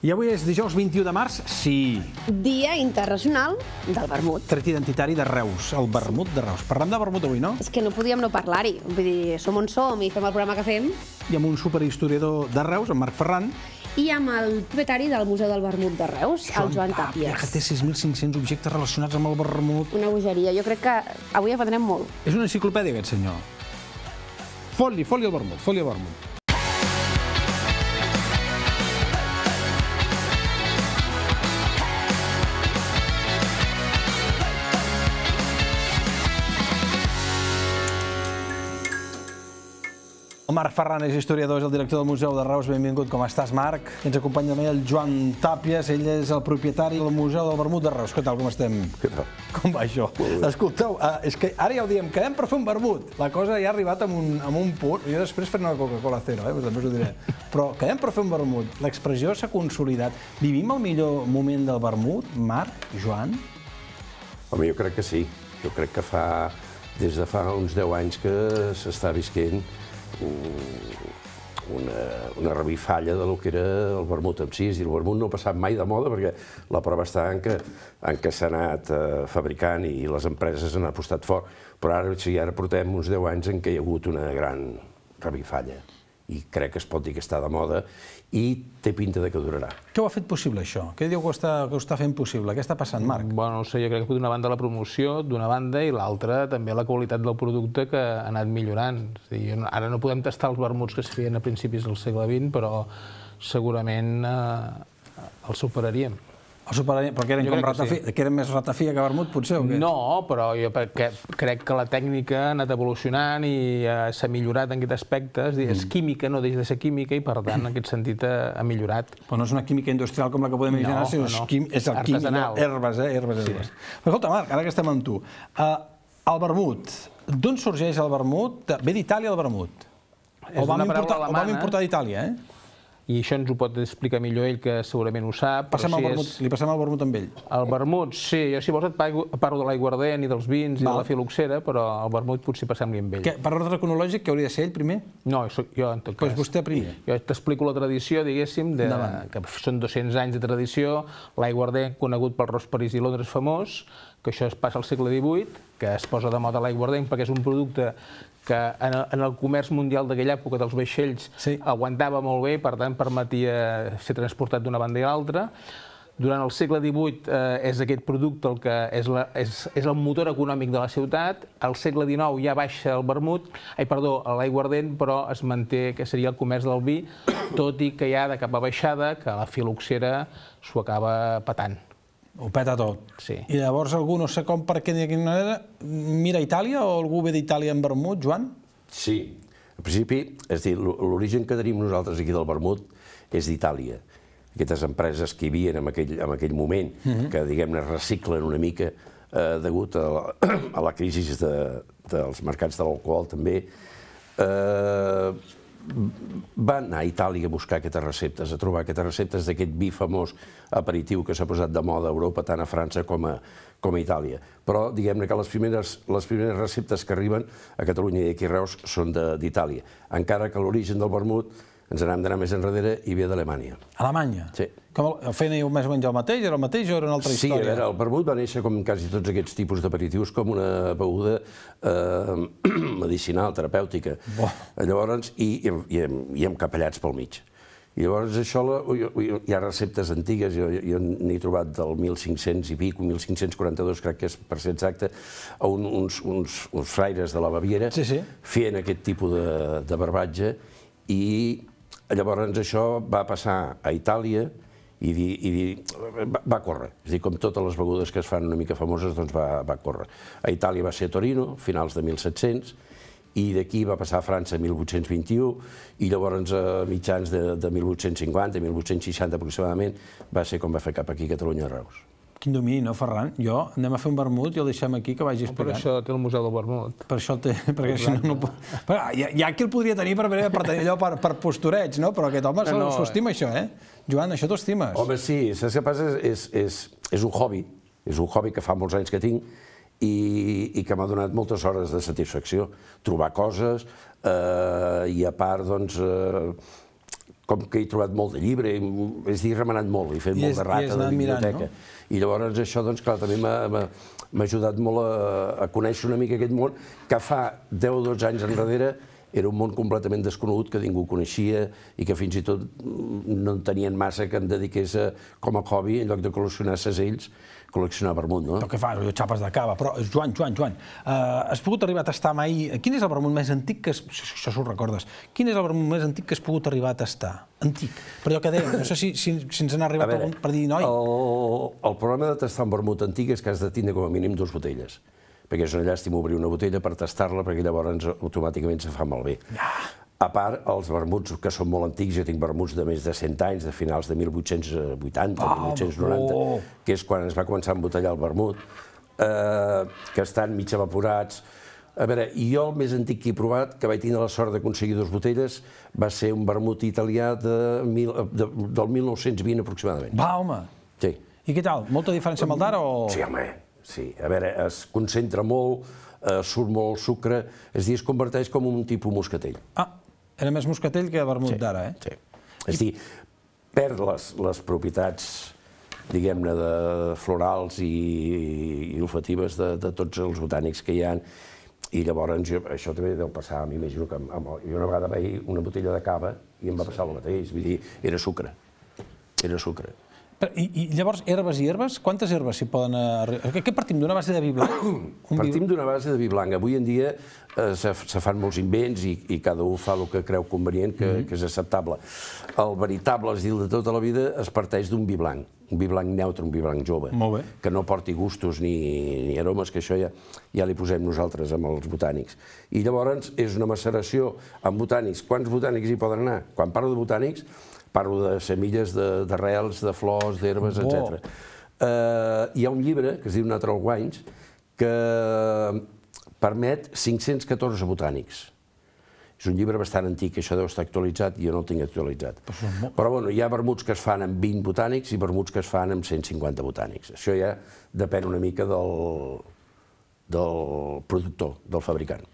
I avui és dijous 21 de març, sí, Dia Internacional del Vermut. tret identitari de Reus, el vermut de Reus. Parlem de vermut avui, no? És que no podíem no parlar-hi. Vull dir, som on som i fem el programa que fem. I amb un superhistoriador de Reus, en Marc Ferran, I amb el propietari del Museu del Vermut de Reus, el Joan Tàpia, que Tàpies. té 6.500 objectes relacionats amb el vermut. Una bogeria. Jo crec que avui aprendrem molt. És una enciclopèdia, aquest senyor. Fot-li, fot-li el vermut, fot-li el vermut. El Marc Ferran és historiador, és el director del Museu de Reus. Benvingut, com estàs, Marc? Ens acompanya també el Joan Tàpies, ell és el propietari del Museu del Vermut de Reus. Què tal, com estem? Què tal? Com va això? Escolteu, uh, és que ara ja ho diem, quedem per fer un vermut. La cosa ja ha arribat a un, a un punt. Jo després faré una Coca-Cola Zero, eh? Pues després ho diré. Però quedem per fer un vermut. L'expressió s'ha consolidat. Vivim el millor moment del vermut, Marc, Joan? Home, jo crec que sí. Jo crec que fa, des de fa uns 10 anys que s'està visquent una, una revifalla de lo que era el vermut en si. És a dir, el vermut no ha passat mai de moda perquè la prova està en que, en que s'ha anat eh, fabricant i les empreses han apostat fort. Però ara, sí, ara portem uns 10 anys en què hi ha hagut una gran revifalla. I crec que es pot dir que està de moda i té pinta de que durarà. Què ho ha fet possible, això? Què diu que ho està, que ho està fent possible? Què està passant, Marc? Bueno, no sé, jo crec que d'una banda la promoció, d'una banda, i l'altra també la qualitat del producte que ha anat millorant. És a dir, ara no podem tastar els vermuts que es feien a principis del segle XX, però segurament eh, els superaríem. El superaria, però que eren, Jo com crec que ratafia, que eren més ratafia que vermut, potser, o què? No, però jo perquè crec que la tècnica ha anat evolucionant i eh, s'ha millorat en aquest aspecte. És, dir, és química, no deixa de ser química, i per tant, en aquest sentit ha, ha millorat. Però no és una química industrial com la que podem imaginar, No, sinó no. és, quim, és el químic, herbes, eh? Herbes, herbes. Però escolta, Marc, ara que estem amb tu, uh, el vermut, d'on sorgeix el vermut? Ve d'Itàlia el vermut? És El vam importar, el vam importar d'Itàlia, eh? I això ens ho pot explicar millor ell, que segurament ho sap. Passem el sí, vermut, és- Li passem el vermut amb ell. El vermut, sí, jo si vols et parlo parlo de l'aiguardent i dels vins i Val. de la filoxera, però el vermut potser passem-li amb ell. Que, per ordre cronològic, que hauria de ser ell primer? No, soc jo en tot Doncs cas. vostè primer. Jo t'explico la tradició, diguéssim, de, Endavant. que són 200 anys de tradició, l'aiguardent conegut pel Ros París i Londres famós, que això es passa al segle XVIII, que es posa de moda l'aiguardent perquè és un producte que en el, en el comerç mundial d'aquella època dels vaixells Sí. aguantava molt bé, per tant permetia ser transportat d'una banda i l'altra. Durant el segle XVIII eh, és aquest producte el que és, la, és, és el motor econòmic de la ciutat. Al segle XIX ja baixa el vermut, ai, perdó, l'aiguardent, però es manté que seria el comerç del vi, tot i que hi ha de cap a baixada, que la filoxera s'ho acaba patant. Ho peta tot. Sí. I llavors algú, no sé com, per què, ni de quina manera, mira Itàlia o algú ve d'Itàlia amb vermut, Joan? Sí. En principi, és a dir, l'origen que tenim nosaltres aquí del vermut és d'Itàlia. Aquestes empreses que hi havia en aquell, en aquell moment, que, diguem-ne, reciclen una mica eh, degut a la, a la crisi de, dels mercats de l'alcohol, també, eh, van anar a Itàlia a buscar aquestes receptes, a trobar aquestes receptes d'aquest vi famós aperitiu que s'ha posat de moda a Europa, tant a França com a, com a Itàlia. Però diguem-ne que les primeres, les primeres receptes que arriben a Catalunya i aquí a Reus són d'Itàlia, encara que l'origen del vermut ens n'hem d'anar més enrere i ve d'Alemanya. Alemanya? Sí. Com, el- feien més o menys el mateix? Era el mateix o era una altra Sí, a història? veure, el vermut va néixer com quasi tots aquests tipus d'aperitius com una beguda eh, medicinal, terapèutica. Bo. Llavors, i, i, i, i amb capellats pel mig. I llavors això, la, hi- hi ha receptes antigues, jo, jo n'he trobat del 1500 i pic, 1542 crec que és per ser exacte, a un, uns, uns, uns fraires de la Baviera Sí, sí. feien aquest tipus de, de barbatge i llavors això va passar a Itàlia i, di, i di, va, va córrer. És dir, com totes les begudes que es fan una mica famoses, doncs va, va córrer. A Itàlia va ser a Torino, finals de 1700, i d'aquí va passar a França 1821, i llavors a mitjans de, de 1850, 1860 aproximadament, va ser com va fer cap aquí a Catalunya a Reus. Quin domini, no, Ferran? Jo, anem a fer un vermut i el deixem aquí, que vagi Per explicant. això té el Museu del Vermut. Per això el té, perquè si no, no pot... Però hi, ha, hi ha qui el podria tenir per, per tenir allò per, per postureig, no? Però aquest home s'ho no, estima, això, eh? Joan, això t'ho estimes? Home, sí, saps què passa? És, és, és un hobby, és un hobby que fa molts anys que tinc i, i que m'ha donat moltes hores de satisfacció. Trobar coses eh, i a part, doncs, eh, com que he trobat molt de llibre, és a dir, remenat molt, he fet I molt és- de rata de mirant, biblioteca. I llavors això, doncs, clar, també m'ha- ajudat molt a, a conèixer una mica aquest món, que fa 10 o 12 anys enrere era un món completament desconegut, que ningú coneixia i que fins i tot no en tenien massa que em dediqués a, com a hobby, en lloc de col·leccionar segells, col·leccionar vermut, no? Però què fas? Jo xapes de cava. Però, Joan, Joan, Joan, uh, has pogut arribar a tastar mai... Quin és el vermut més antic que... Es... Això, s'ho recordes. Quin és el vermut més antic que has pogut arribar a tastar? Antic. Però allò que dèiem, no sé si, si, si ens n'ha A arribat veure, algun per dir, noi... el, el problema de tastar un vermut antic és que has de tindre com a mínim dues botelles perquè és una llàstima obrir una botella per tastar-la perquè llavors automàticament se fa malbé. A part, els vermuts que són molt antics, jo tinc vermuts de més de 100 anys, de finals de 1880, Ah, 1890, oh. que és quan es va començar a embotellar el vermut, eh, que estan mig evaporats. A veure, jo el més antic que he provat, que vaig tindre la sort d'aconseguir dues botelles, va ser un vermut italià de, mil, de, del 1920 aproximadament. Va, home. Sí. I què tal? Molta diferència amb el d'ara o...? Sí, home, sí. A veure, es concentra molt, eh, surt molt sucre, és a dir, es converteix com un tipus moscatell. Ah, era més moscatell que vermut d'ara, eh? Sí. És a dir, perd les, les propietats diguem-ne, de florals i, i olfatives de, de tots els botànics que hi ha. I llavors, jo, això també deu passar, m'imagino que amb, amb, jo una vegada vaig una botella de cava i em va passar el mateix, vull dir, era sucre, era sucre. I, I llavors, herbes i herbes? Quantes herbes s'hi poden arribar? Què partim d'una base de vi blanc? Partim d'una base de vi blanc. Avui en dia eh, se, se fan molts invents i, i cada un fa el que creu convenient, que, que és acceptable. El veritable estil de tota la vida es parteix d'un vi blanc, un vi blanc neutre, un vi blanc jove, Molt bé. que no porti gustos ni, ni aromes, que això ja, ja li posem nosaltres amb els botànics. I llavors és una maceració amb botànics. Quants botànics hi poden anar? Quan parlo de botànics, parlo de semilles de- d'arrels, de, de flors, d'herbes, Bo. etc. Eh, hi ha un llibre que es diu Natural Wines que permet 514 botànics. És un llibre bastant antic, això deu estar actualitzat i jo no el tinc actualitzat. Però bueno, hi ha vermuts que es fan amb 20 botànics i vermuts que es fan amb 150 botànics. Això ja depèn una mica del, del productor, del fabricant.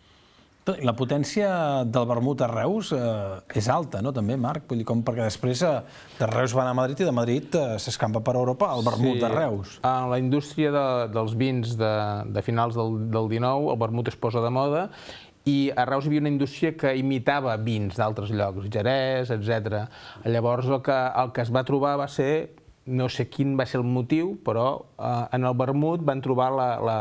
La potència del vermut a Reus eh, és alta, no, també, Marc? Vull dir, com perquè després eh, de Reus van a Madrid i de Madrid eh, s'escampa per Europa el vermut de Reus. En la indústria de, dels vins de, de finals del, del 19, el vermut es posa de moda i a Reus hi havia una indústria que imitava vins d'altres llocs, Jerez, etc. Llavors el que, el que es va trobar va ser no sé quin va ser el motiu, però eh, en el vermut van trobar la, la,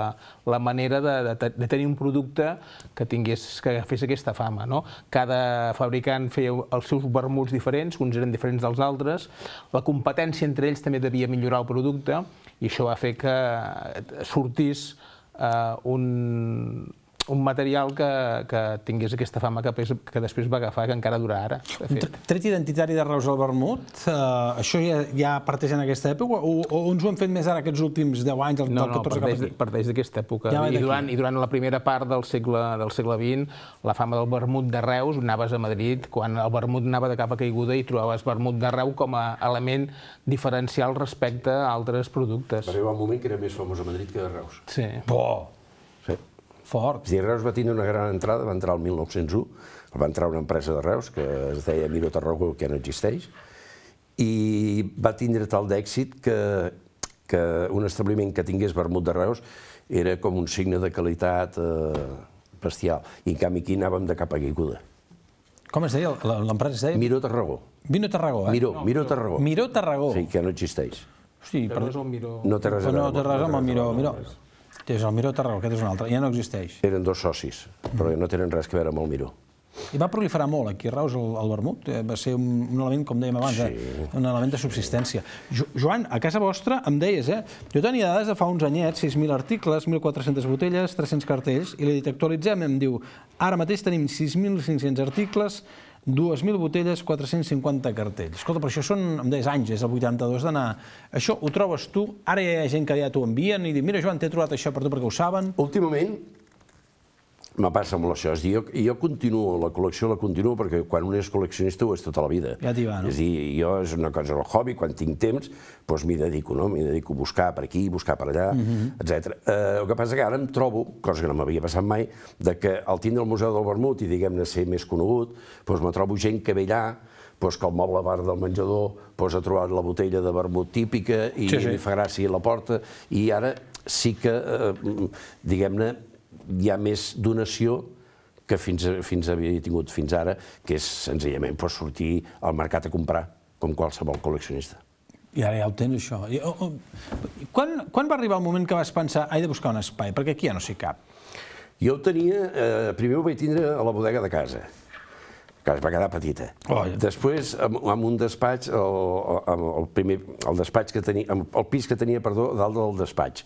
la manera de, de, de tenir un producte que tingués que fes aquesta fama. No? Cada fabricant feia els seus vermuts diferents, uns eren diferents dels altres, la competència entre ells també devia millorar el producte i això va fer que sortís eh, un, un material que, que tingués aquesta fama que, que després va agafar, que encara dura ara, tret identitari de Reus al vermut, eh, això ja, ja parteix en aquesta època o, o ens ho hem fet més ara aquests últims 10 anys, el, No, no, 14 cap parteix, aquí? parteix d'aquesta època. Ja I, durant, I durant la primera part del segle, del segle XX, la fama del vermut de Reus, anaves a Madrid, quan el vermut anava de capa caiguda i trobaves vermut de Reus com a element diferencial respecte a altres productes. Va arribar un moment que era més famós a Madrid que a Reus. Sí. Bo, Sí. Fort. És a dir, Reus va tindre una gran entrada, va entrar el 1901, va entrar una empresa de Reus que es deia Miro Tarragó, que no existeix, i va tindre tal d'èxit que, que un establiment que tingués vermut de Reus era com un signe de qualitat eh, bestial. I en canvi aquí anàvem de capa caiguda. Com es deia? L'empresa es deia? Miro Tarragó. Vino Tarragó, eh? Miró, Miró Tarragó. Miró Tarragó. Sí, que no existeix. Hosti, Però per... no és el Miró... No té res a Però no veure. té res amb el Miró. Miró. És el Miró Tarragó, aquest és un altre, ja no existeix. Eren dos socis, però no tenen res a veure amb el Miró. I va proliferar molt aquí a Reus el, el vermut, eh, va ser un, un element, com dèiem abans, sí. eh, un element de subsistència. Jo, Joan, a casa vostra em deies, eh? Jo tenia dades de fa uns anyets, 6.000 articles, 1.400 botelles, 300 cartells, i l'he dit, actualitzem, em diu, ara mateix tenim 6.500 articles, 2.000 botelles, 450 cartells. Escolta, però això són, em deies, anys, és el 82 d'anar... Això ho trobes tu? Ara hi ha gent que ja t'ho envien i diu, mira, Joan, t'he trobat això per tu perquè ho saben. Últimament me passa molt això, és a dir, jo, jo continuo, la col·lecció la continuo perquè quan un és col·leccionista ho és tota la vida. Ja t'hi va, no? És a dir, jo és una cosa del hobby, quan tinc temps, doncs m'hi dedico, no? M'hi dedico a buscar per aquí, buscar per allà, Mhm. etc. Eh, el que passa que ara em trobo, cosa que no m'havia passat mai, de que al tindre el Museu del Vermut i, diguem-ne, ser més conegut, doncs me trobo gent que ve allà doncs, que el moble bar del menjador doncs, ha trobat la botella de vermut típica i Sí, sí. li fa gràcia i la porta, i ara sí que, eh, diguem-ne, hi ha més donació que fins, a- fins havia tingut fins ara, que és senzillament doncs, sortir al mercat a comprar, com qualsevol col·leccionista. I ara ja ho tens, això. I, oh, oh. Quan, quan va arribar el moment que vas pensar he de buscar un espai, perquè aquí ja no s'hi cap? Jo ho tenia, eh, primer ho vaig tindre a la bodega de casa, que es va quedar petita. Oh, Després, amb, amb un despatx, el, amb el, primer, el despatx que tenia, el pis que tenia, perdó, dalt del despatx.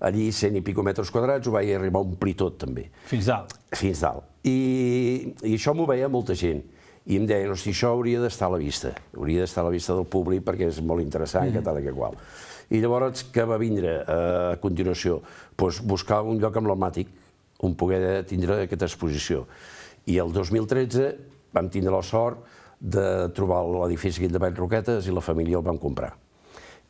Allí, cent i pico metres quadrats, ho vaig arribar a omplir tot, també, Fins dalt. fins dalt. I, i això m'ho veia molta gent. I em deien, hosti, això hauria d'estar a la vista, hauria d'estar a la vista del públic perquè és molt interessant, que tal i que qual. I llavors, què va vindre eh, a continuació? Pues buscar un lloc emblemàtic on poder tindre aquesta exposició. I el 2013 vam tindre la sort de trobar l'edifici de Vallroquetes i la família el vam comprar.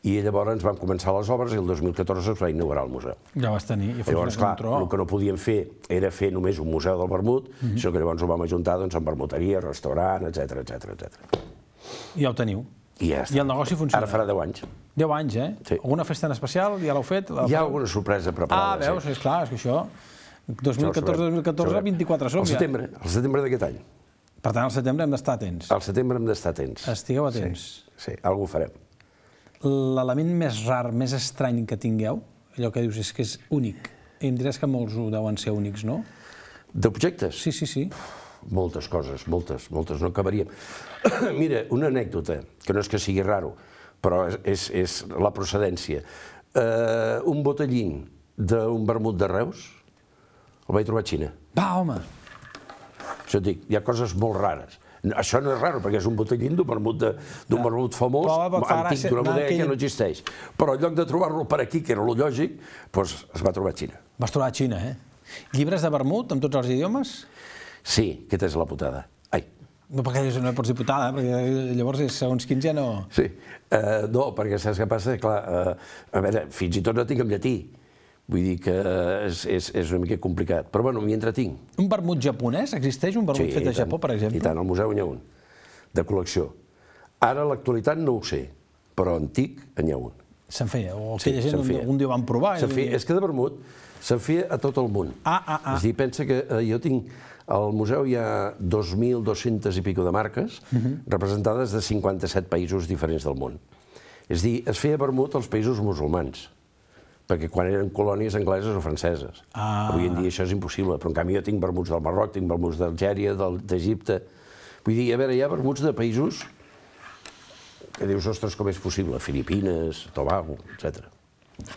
I llavors ens van començar les obres i el 2014 es va inaugurar el museu. Ja vas tenir. I Llavors, clar, el que no podíem fer era fer només un museu del vermut, sinó que llavors ho vam ajuntar doncs, amb vermuteria, restaurant, etc etc etc. I ja ho teniu. I ja està. I el negoci funciona. Ara farà 10 anys. 10 anys, eh? Sí. Alguna festa en especial? Ja l'heu fet? Hi ha alguna sorpresa Ah, preparada. veus, és clar, és que això... 2014-2014, 24 som Al ja. setembre, al setembre d'aquest any. Per tant, al setembre hem d'estar atents. Al setembre hem d'estar atents. Estigueu atents. Sí, sí, alguna ho farem. L'element més rar, més estrany que tingueu, allò que dius és que és únic, i em diràs que molts ho deuen ser únics, no? D'objectes? Sí, sí, sí. Moltes coses, moltes, moltes, no acabaríem. Mira, una anècdota, que no és que sigui raro, però és, és, és la procedència. Uh, un botellín d'un vermut de Reus el vaig trobar a Xina. Va, home! Això et dic, hi ha coses molt rares. Això no és raro, perquè és un botellín d'un vermut, de, d'un vermut famós, Però, antic, d'una bodega que no existeix. Però en lloc de trobar-lo per aquí, que era lo lògic, doncs es va trobar a Xina. Vas trobar a Xina, eh? Llibres de vermut amb tots els idiomes? Sí, aquesta és la putada. Ai, No, perquè no pots diputada, eh? perquè llavors és segons quins ja no... Sí, uh, no, perquè saps què passa? Clar, uh, a veure, fins i tot no tinc en llatí. Vull dir que és, és, és una mica complicat. Però bueno, m'hi entretinc. Un vermut japonès? Existeix un vermut fet i a Japó, per exemple? I tant, al museu n'hi ha un, de col·lecció. Ara, a l'actualitat, no ho sé, però antic n'hi ha un. Se'n feia, o Sí, aquella gent feia. algun dia van provar. i- Se'n feia, és que de vermut se'n feia a tot el món. Ah, ah, ah. És dir, pensa que eh, jo tinc... Al museu hi ha 2.200 i pico de marques Mhm. representades de 57 països diferents del món. És dir, es feia vermut als països musulmans, perquè quan eren colònies angleses o franceses. Ah. Avui en dia això és impossible, però en canvi jo tinc vermuts del Marroc, tinc vermuts d'Algèria, d'Egipte... Vull dir, a veure, hi ha vermuts de països que dius, ostres, com és possible? Filipines, Tobago, etc.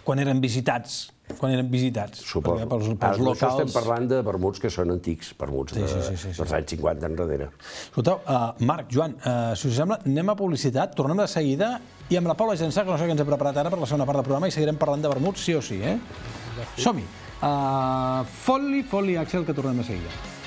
Quan eren visitats, quan eren visitats. Suposo. Pels, Ara, pels d'això locals... estem parlant de vermuts que són antics, vermuts de, Sí, sí, sí, sí, sí. dels anys 50 enrere. Escolteu, uh, Marc, Joan, uh, si us sembla, anem a publicitat, tornem de seguida, i amb la Paula Gensà, que no sé què ens ha preparat ara per la segona part del programa, i seguirem parlant de vermut, sí o sí, eh? Som-hi. Uh, Foli, Foli, Axel, que tornem de seguida.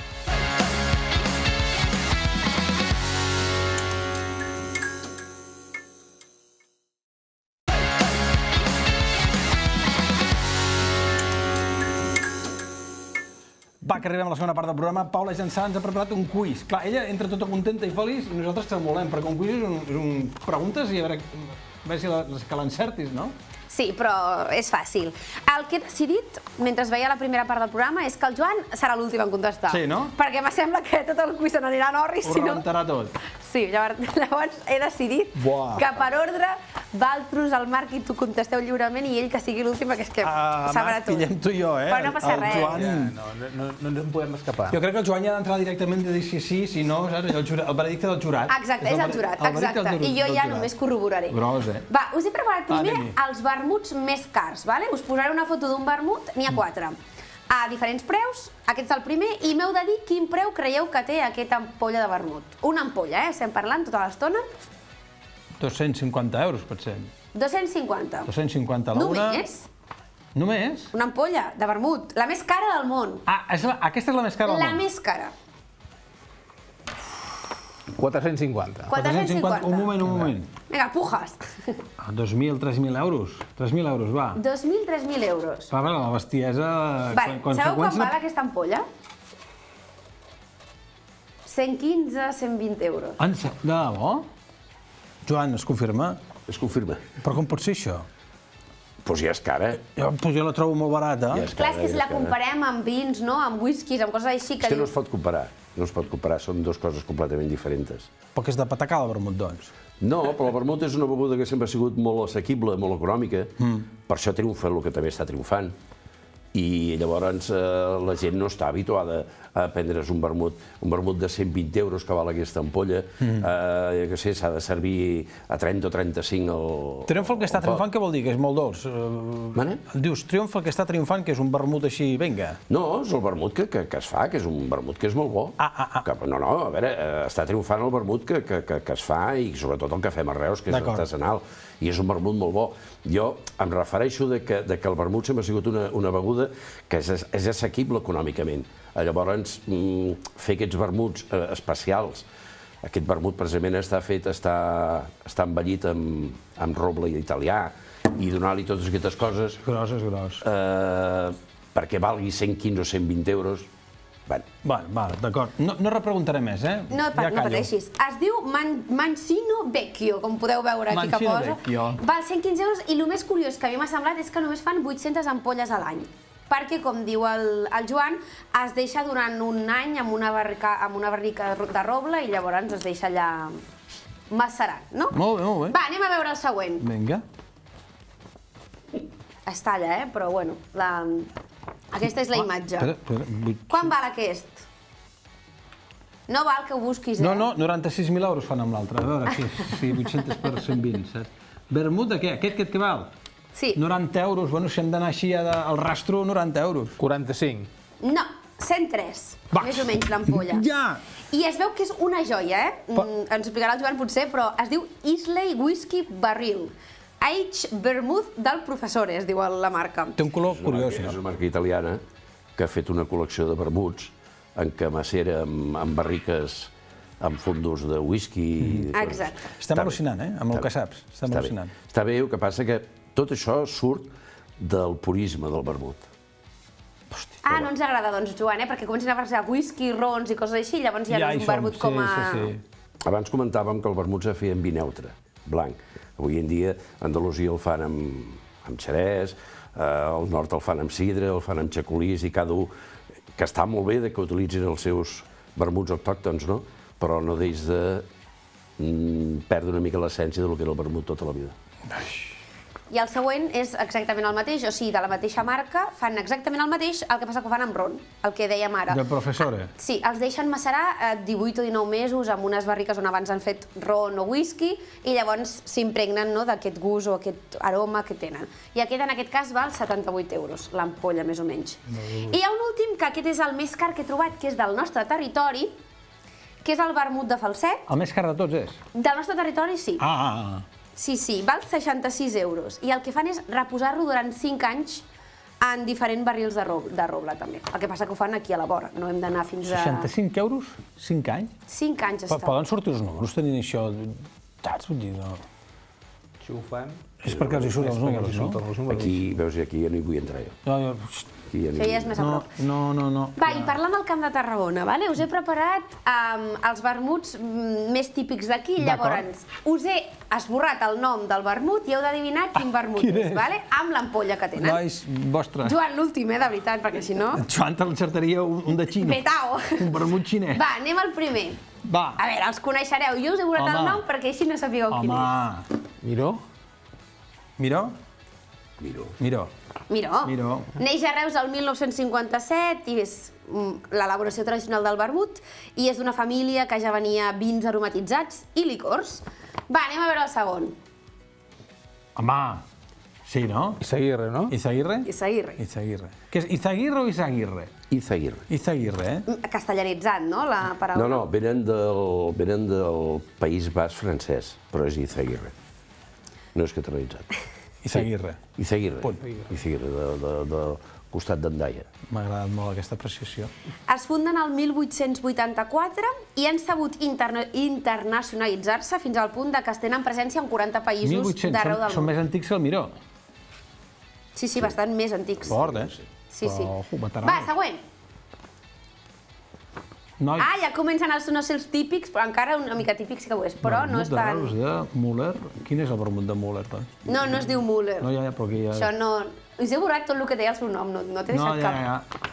Va, que arribem a la segona part del programa. Paula Jansà ens ha preparat un quiz. Clar, ella entra tota contenta i feliç i nosaltres tremolem, perquè un quiz és un, és un preguntes i a veure, a veure si la, que l'encertis, no? Sí, però és fàcil. El que he decidit, mentre veia la primera part del programa, és que el Joan serà l'últim en contestar. Sí, no? Perquè me sembla que tot el quiz se n'anirà a Norris, Ho si no... rebentarà tot. Sí, llavors, llavors he decidit Buah. que per ordre Valtros, el Marc i tu contesteu lliurement i ell que sigui l'últim, perquè és que Ah, sabrà Marc, tot. pillem tu i jo, eh? Però no passa El res. Joan- Ja, no, no, no, no ens en podem escapar. Jo crec que el Joan ja ha d'entrar directament i dir si sí, si no, saps? El, jurat, el veredicte del jurat. Exacte, és el jurat, exacte. I jo ja jurat. només corroboraré. Gros, eh? Va, us he preparat Va, primer els vermuts més cars, vale? Us posaré una foto d'un vermut, n'hi ha Mm. quatre. A diferents preus, aquest és el primer, i m'heu de dir quin preu creieu que té aquesta ampolla de vermut. Una ampolla, eh? Estem parlant tota l'estona. 250 euros, potser. 250. 250 a la una. Només Només? una ampolla de vermut, la més cara del món. Ah, és la, aquesta és la més cara del La món. més cara. 450. 450. Un moment, un moment. Vinga, pujas. Ah, 2.000, 3.000 euros. 3.000 euros, va. 2.000, 3.000 euros. Va, la bestiesa... Vale, quan- sabeu quan val aquesta ampolla? 115, 120 euros. En De debò? Joan, es confirma? Es confirma. Però com pot ser això? Doncs pues ja és cara. Jo, pues jo la trobo molt barata. Ja és Clar, cara, és que si ja la comparem amb vins, no? amb whiskies, amb coses així que És que no es pot comparar. No es pot comparar, són dues coses completament diferents. Però que és de patacar el vermut, doncs. No, però el vermut és una beguda que sempre ha sigut molt assequible, molt econòmica. Mm. Per això triomfa el que també està triomfant. I llavors eh, la gent no està habituada a prendre's un vermut, un vermut de 120 euros que val aquesta ampolla, mm. eh, jo què sé, s'ha de servir a 30 o 35 el... Triomfa el que està el triomfant, què vol dir? Que és molt dolç. Eh, Mane? Dius, triomfa el que està triomfant, que és un vermut així, vinga. No, és el vermut que, que, que es fa, que és un vermut que és molt bo. Ah, ah, ah. Que, no, no, a veure, eh, està triomfant el vermut que, que, que, que es fa i sobretot el que fem a Reus, que és artesanal. I és un vermut molt bo. Jo em refereixo de que, de que el vermut sempre ha sigut una, una beguda que és, és assequible econòmicament. Eh, Llavors, mm, fer aquests vermuts eh, especials, aquest vermut precisament està fet, està, està envellit amb, amb roble italià i donar-li totes aquestes coses Gros és gros. eh, perquè valgui 115 o 120 euros, bueno, Vale, vale, d'acord. No, no repreguntaré més, eh? No, pa, no pateixis. Es diu Man Mancino Vecchio, com podeu veure aquí que Mancino posa. Vecchio. Val 115 euros i el més curiós que a mi m'ha semblat és que només fan 800 ampolles a l'any perquè, com diu el, el Joan, es deixa durant un any amb una, barrica, amb una barrica de roble i llavors es deixa allà macerant, no? Molt bé, molt bé. Va, anem a veure el següent. Vinga. Es talla, eh? Però bueno, la... aquesta és la imatge. Espera, espera, vull... Quan val aquest? No val que ho busquis, eh? No, no, 96.000 euros fan amb l'altre. A veure, aquí, sí, 800 per 120, saps? Vermut de què? Aquest, aquest què val? Sí. 90 euros, bueno, si hem d'anar així de, al rastro, 90 euros. 45. No, 103, Va. més o menys l'ampolla. Ja! I es veu que és una joia, eh? Pa- Mm, Ens ho explicarà el Joan potser, però es diu Islay Whisky Barril. H. Vermouth del professor, es diu la marca. Té un color curiós, és eh? una marca italiana que ha fet una col·lecció de vermuts en què macera amb, amb barriques amb fondos de whisky... coses. Exacte. Estem al·lucinant, eh? Amb el que saps. Estem Està al·lucinant. Bé. Està bé, el que passa que tot això surt del purisme del vermut. Ah, no ens agrada, doncs, Joan, eh? Perquè comencen a passar whisky, rons i coses així, llavors ja, Ja ja hi un vermut com a... sí, sí. Abans comentàvem que el vermut se feia en vi neutre, blanc. Avui en dia Andalusia el fan amb, amb xerès, eh, al nord el fan amb sidra, el fan amb xacolís i cada un... que està molt bé de que utilitzin els seus vermuts autòctons, no? però no deix de mm, perdre una mica l'essència del que era el vermut tota la vida. I el següent és exactament el mateix, o sigui, de la mateixa marca, fan exactament el mateix, el que passa que ho fan amb ron, el que dèiem ara. Del professor, eh? Sí, els deixen macerar eh, 18 o 19 mesos amb unes barriques on abans han fet ron o whisky i llavors s'impregnen no, d'aquest gust o aquest aroma que tenen. I aquest, en aquest cas, val 78 euros, l'ampolla, més o menys. I hi ha un últim, que aquest és el més car que he trobat, que és del nostre territori, que és el vermut de falset. El més car de tots és? Del nostre territori, sí. Ah, ah, ah. Sí, sí, val 66 euros. I el que fan és reposar-lo durant 5 anys en diferents barrils de roble, de roble, també. El que passa que ho fan aquí a la vora, no hem d'anar fins a... 65 euros? 5 anys? 5 anys està. Poden sortir els números tenint això? Saps? Vull dir, no. Si ho fan... És perquè els hi surten els números, no? Aquí, veus, aquí ja no hi vull entrar jo. No, jo... Aquí Això ja és més a No, prop. no, no, no. Va, i parlant del Camp de Tarragona, vale? us he preparat um, els vermuts mm, més típics d'aquí, llavors us he esborrat el nom del vermut i heu d'adivinar quin vermut quin és, és? vale? amb l'ampolla que tenen. Nois, vostre. Joan, l'últim, eh, de veritat, perquè si no... Joan t'encertaria un, un de xino. Petao! Un vermut xinès. Va, anem al primer. Va. A veure, els coneixereu. Jo us he borrat el Home. nom perquè així no sapigueu quin és. Home. Miró? Miró? Miro. Miró. Miró. Miró. Neix a Reus el 1957 i és mm, l'elaboració tradicional del vermut i és d'una família que ja venia vins aromatitzats i licors. Va, anem a veure el segon. Home. Sí, no? Izaguirre, no? Izaguirre? Izaguirre. Izaguirre. Què és Izaguirre o Izaguirre? Izaguirre. Izaguirre, eh? Mm, Castellanitzat, no?, la paraula. No, no, venen del, venen del País Basc francès, però és Izaguirre. No és catalanitzat. Izaguirre. Izaguirre. Punt. Izaguirre, de, de, de costat d'Andaia. M'ha agradat molt aquesta apreciació. Es funden el 1884 i han sabut interna internacionalitzar-se fins al punt de que es tenen presència en 40 països 1800, d'arreu són, del són món. més antics que el Miró. Sí, sí, bastant més antics. Fort, eh? Sí, sí. Però, ojo. Va, següent. Noi. Ah, ja comencen a no ser els típics, però encara una mica típic sí que ho és, però no és de tan... Reus de Müller. Quin és el vermut de Müller? doncs? No, no es diu Müller. No, ja, ja, però aquí ja... Això no... Us he borrat tot el que deia el seu nom, no, no t'he no, deixat ja, cap. ja.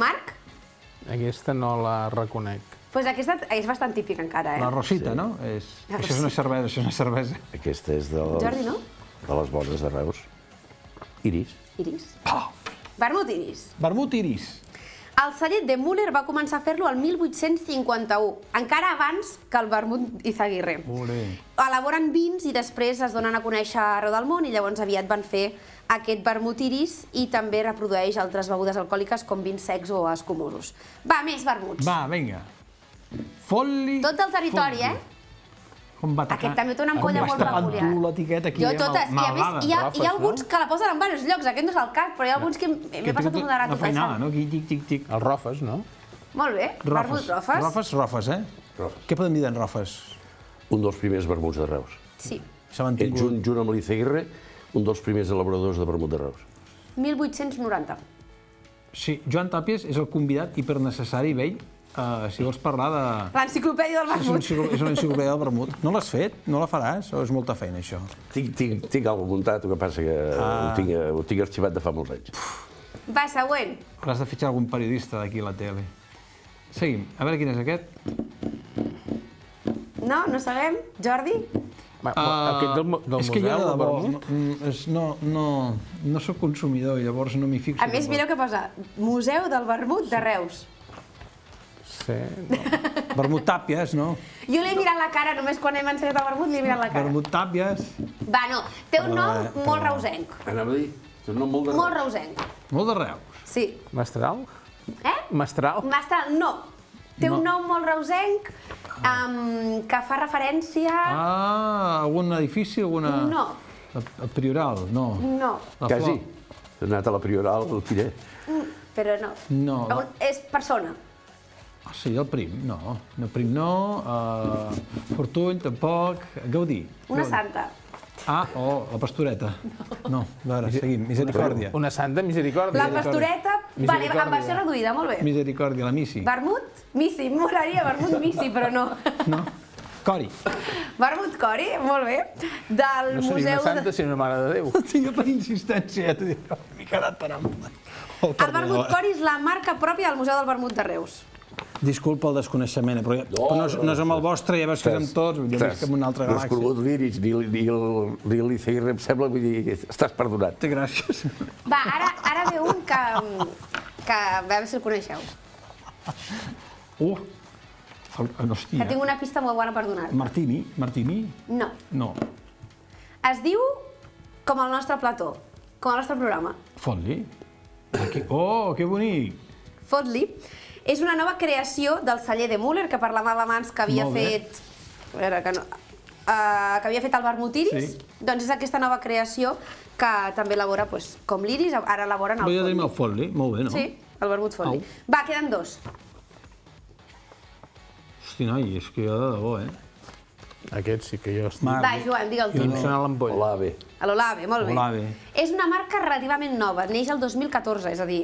Marc? Aquesta no la reconec. Doncs pues aquesta és bastant típica encara, eh? La Rosita, no? És... La Això és una cervesa, això és una cervesa. Aquesta és de les, Jordi, no? de les bones de Reus. Iris. Iris. Oh. Vermut iris. Vermut iris. El celler de Müller va començar a fer-lo el 1851, encara abans que el vermut Izaguirre. Ole. Elaboren vins i després es donen a conèixer arreu del món i llavors aviat van fer aquest vermut iris i també reprodueix altres begudes alcohòliques com vins secs o escumosos. Va, més vermuts. Va, vinga. Fot-li... Tot el territori, eh? Com va Aquest també té una ampolla com molt peculiar. tu l'etiqueta aquí, Jo eh, totes, i a més hi ha, hi ha alguns que la posen en diversos llocs, aquest no és el cas, però hi ha alguns que m'he passat un de rato Una feinada, no? Aquí, tic, tic, tic. Els rofes, no? Molt bé, vermut rofes. Rofes, rofes, eh? Rofes. Què podem dir d'en rofes? Un dels primers vermuts de Reus. Sí, S'ha mantingut... Junt, junt amb l'Izaguirre, un dels primers elaboradors de vermut de Reus. 1890. Sí, Joan Tàpies és el convidat hipernecessari vell uh, si vols parlar de... L'enciclopèdia del vermut. és una enciclopèdia del vermut. No l'has fet? No la faràs? O és molta feina, això? Tinc, tinc, tinc alguna muntat, el que passa que Ah. ho, tinc, ho tinc arxivat de fa molts anys. Va, següent. Hauràs de fitxar algun periodista d'aquí a la tele. Seguim. A veure quin és aquest. No, no sabem. Jordi? Va, aquest del, del és que jo, museu, de del debò, vermut? no, mm, no, no, no sóc consumidor i llavors no m'hi fixo. A més, mireu què posa. Museu del vermut de Reus. Sí. Vermut Tàpies, no? Jo li he mirat la cara, només quan hem ensenyat el vermut li he mirat la cara. Vermut Tàpies. Va, no, té un nom Però, molt reusenc. Anava a dir, té un nom molt de Molt reusenc. Molt de Reus. Sí. Mestral? Eh? Mestral? Mastral, no. Té un nom molt reusenc um, que fa referència... Ah, algun edifici, alguna... No. El, el Prioral, no. No, La Quasi. Flor. He anat a la Prioral, el tiré. però no. No. Un, és persona. Ah, sí, el Prim, no. No, Prim no. Uh, Fortuny, tampoc. Gaudí. Una santa. Ah, oh, la pastoreta. No, a veure, seguim. Misericòrdia. Una santa misericòrdia. La pastoreta... Vale, en versió reduïda, molt bé. Misericòrdia, la missi. Vermut? Missi, m'agradaria vermut missi, però no. No? Cori. Vermut Cori, molt bé. Del No seria Museu... una santa, de... sinó una mare de Déu. Sí, jo per insistència ja t'ho dic. M'he quedat per amb... El vermut Cori és la marca pròpia del Museu del Vermut de Reus. Disculpa el desconeixement, eh, però, ja, però no, és, no és amb el vostre, ja veus que és amb tots, jo visc en una altra No has galàxia. conegut l'Iris ni, ni el- ni l'Izaguirre, em sembla, vull dir, estàs perdonat. Té gràcies. Va, ara, ara ve un que, que a veure si el coneixeu. Uh, el, Que hòstia. tinc una pista molt bona per donar. Martini? Martini? No. No. Es diu com el nostre plató, com el nostre programa. Fot-li. Que- Oh, que bonic. Fot-li. És una nova creació del celler de Müller, que parlàvem abans que havia fet... A veure, que no... Uh, que havia fet el vermut iris, Sí. doncs és aquesta nova creació que també elabora doncs, com l'iris, ara elaboren el Però ja tenim el fot-li, molt bé, no? Sí, el vermut fot-li. Au. Va, queden dos. Hosti, noi, és que jo de debò, eh? Aquest sí que jo estic... Ma- Va, Joan, digue'l tu. sona l'ampolla. Hola, bé. A l'Olave, molt bé. Olave. És una marca relativament nova, neix el 2014, és a dir,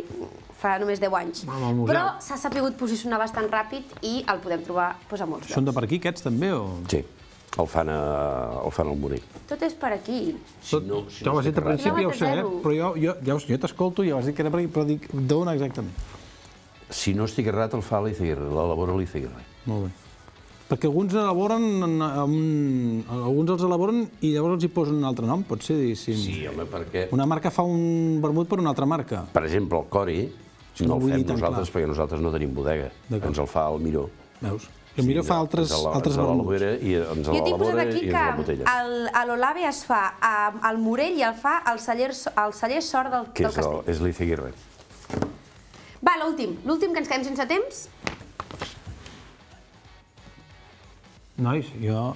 fa només 10 anys. Però s'ha sapigut posicionar bastant ràpid i el podem trobar doncs, a molts Són llocs. de per aquí, aquests, també, o...? Sí, el fan, a, el fan al Morir. Tot és per aquí. Tot, no- si ja no ho has dit al principi, ja ho sé, eh? Però jo, jo, ja jo t'escolto, ja ho has dit que era per aquí, però dic, d'on exactament? Si no estic errat, el fa l'Izaguirre, l'elabora l'Izaguirre. Molt bé. Perquè alguns elaboren, en- en- alguns els elaboren i llavors els hi posen un altre nom, pot ser? Si Sí, home, perquè, Una marca fa un vermut per una altra marca. per exemple, el Cori que no no el fem nosaltres clar. perquè nosaltres no tenim bodega. Ens el fa el Miró. Veus? El millor fa altres, ens el- altres ens vermuts. i ens Jo tinc posat aquí que l'Olave es fa a, al Morell i el fa al celler, el celler Sort del, Que del és, el, Castell. és l'Izaguirre. Va, l'últim. L'últim que ens quedem sense temps. Nois, jo...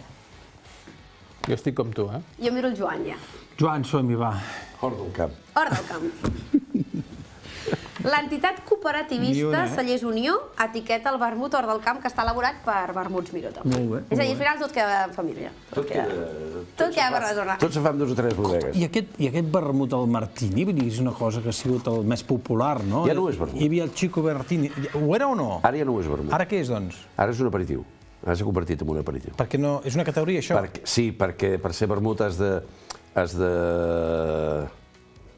Jo estic com tu, eh? Jo miro el Joan, ja. Joan, som-hi, va. Hort del camp. Hora del camp. L'entitat cooperativista una, eh? Cellers Unió etiqueta el vermut Hort del Camp que està elaborat per vermuts Mirota. Molt bé, És a dir, al final tot queda en família. Tot queda... Tot queda per la zona. Tots se fan dos o tres bodegues. I aquest, I aquest vermut al Martini, vull dir, és una cosa que ha sigut el més popular, no? Ja no és vermut. Hi havia el Chico Martini. Ho era o no? Ara ja no és vermut. Ara què és, doncs? Ara és un aperitiu. Ara s'ha convertit en un aperitiu. Perquè no... És una categoria, això? Perquè, sí, perquè per ser vermut has de, has de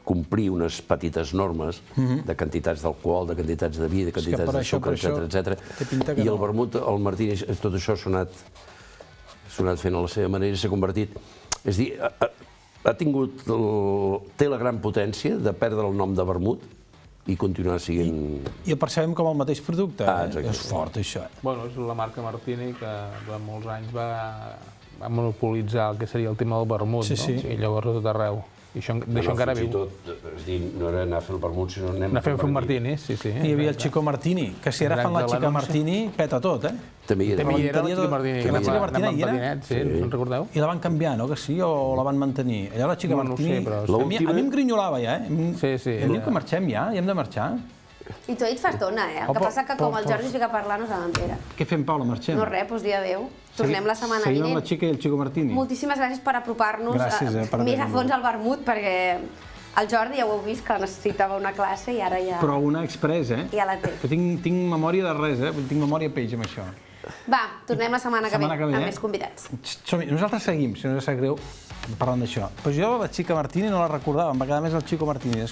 complir unes petites normes de quantitats d'alcohol, de quantitats de vi, de quantitats de sucre, etc I el no. vermut, el martini, tot això s'ha anat, s'ha anat fent a la seva manera i s'ha convertit... És a dir, ha, ha- ha tingut... El, té la gran potència de perdre el nom de vermut i continuar sent... I el percebem com el mateix producte. Ah, eh? exacte. És fort, això. Bueno, és la marca Martini que durant molts anys va, va monopolitzar el que seria el tema del vermut, Sí, no? sí. I llavors a tot arreu. I això, d'això encara fins i viu. Tot, és a dir, no era anar a fer el vermut, sinó anem Anar fent un martini. Martini, sí, sí. I hi havia el Chico Martini, que si ara fan la Chica. Martini, peta tot, eh? També hi era. També hi era el Chico tot- Martini, la Chica Martini hi era? sí, sí. en recordeu? I la van canviar, no? Que sí? O la van mantenir? Allà la Chica No, no Martini... sé, però- a, mi, a em grinyolava ja, eh? Sí, sí, Em diu que marxem ja? Ja hem de marxar? I t'ho he dit fa estona, eh? El Oh, que però- passa que però- com el però- Jordi es fica a parlar no se m'entera. Què fem, Paula? Marxem? No res, doncs dia adeu. Tornem la setmana Seguim vinent. la Chica i el Chico Martini? Moltíssimes gràcies per apropar-nos eh, per més a fons al vermut, perquè el Jordi ja ho heu vist que necessitava una classe i ara ja, Però una express, eh? ja la té. Que tinc, tinc memòria de res, eh? Tinc memòria peix amb això. Va, tornem la setmana, Setmana que que ve, amb eh? més convidats. Nosaltres seguim, si no us sap greu, parlant d'això. Però jo la Chica Martini no la recordava, em va quedar més el Chico Martini.